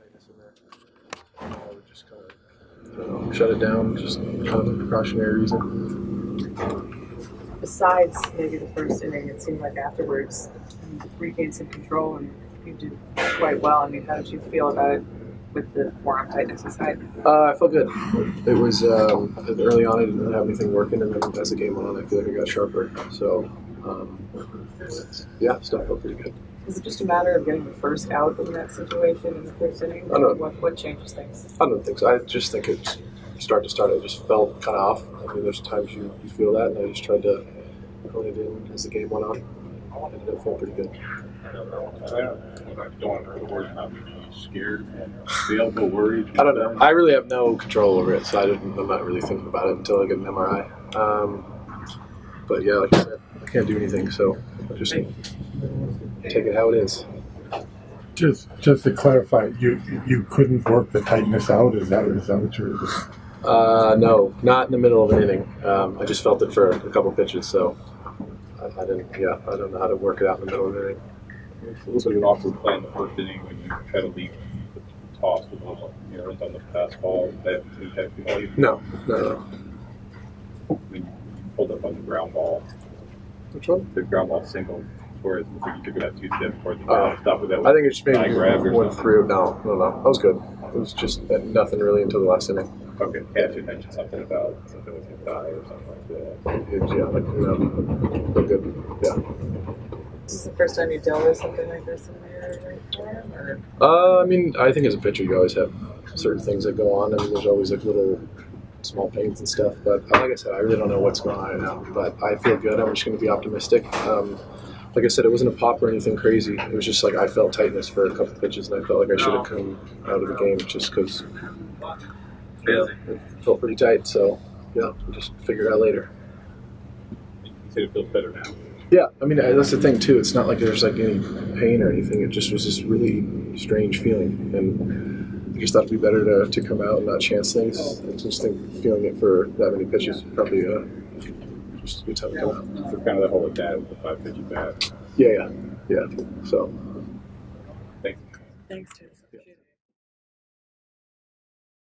tightness. And I would just kind of know, shut it down, just kind of a precautionary reason. Besides maybe the first inning, it seemed like afterwards you regained some control and you did quite well. I mean, how did you feel about it with the forearm tightness aside? Uh, I felt good. It was um, early on. I didn't have anything working, and then as the game went on, I feel like I got sharper. So, um, yeah, stuff felt pretty good. Is it just a matter of getting the first out in that situation in the first inning? I don't- What, what changes things? I don't think so. I just think it's start to start. I just felt kind of off. I mean, there's times you, you feel that, and I just tried to hone it in as the game went on. I ended up feeling pretty good. I don't want to put words not be scared and be able to worried. I don't know. I really have no control over it, so I didn't, I'm not really thinking about it until I get an MRI. Um, but yeah, like I said, I can't do anything, so I just take it how it is. Just, just to clarify, you you couldn't work the tightness out. Is that is that what you're? Uh, no, not in the middle of anything. Um, I just felt it for a couple pitches, so I, I didn't. Yeah, I don't know how to work it out in the middle of anything. It looks like an awkward play in the first inning when you try to lead the toss with those you know, on the fastball. That impact you you No, no, no. when you pulled up on the ground ball, Which one? the ground ball single, whereas I think you took it two steps towards the ground. Stop with that. I think it just maybe High grab or went through. No, no, no. That was good. It was just uh, nothing really until the last inning. Okay, yeah, you mentioned something about something with your thigh or something like that. It, yeah, like, no, felt good. Yeah. Is this the first time you dealt with something like this in your form? Or Uh, I mean, I think as a pitcher, you always have certain things that go on. I mean, there's always like little small pains and stuff. But uh, like I said, I really don't know what's going on right now. But I feel good. I'm just going to be optimistic. Um, like I said, it wasn't a pop or anything crazy. It was just like I felt tightness for a couple pitches, and I felt like I should have come out of the game just because yeah, it felt pretty tight. So yeah, we'll just figure it out later. You it feels better now. Yeah, I mean that's the thing too. It's not like there's like any pain or anything. It just was this really strange feeling, and I just thought it'd be better to, to come out and not chance things. I just think feeling it for that many pitches probably uh, just a good time to come out. So kind of the whole at bat with the five pitch bat. Yeah, yeah, yeah. So Thanks. thanks to